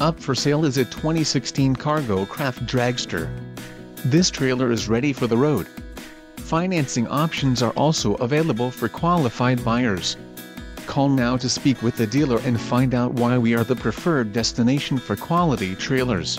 Up for sale is a 2016 Cargo Craft Dragster. This trailer is ready for the road. Financing options are also available for qualified buyers. Call now to speak with the dealer and find out why we are the preferred destination for quality trailers.